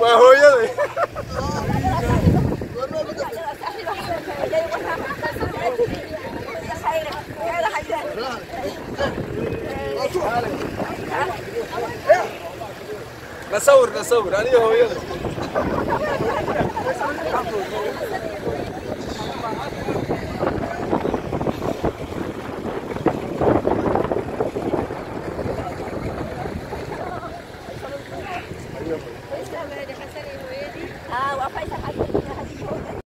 وهويدي نصور نصور انا هويدي Ahí está, voy a dejar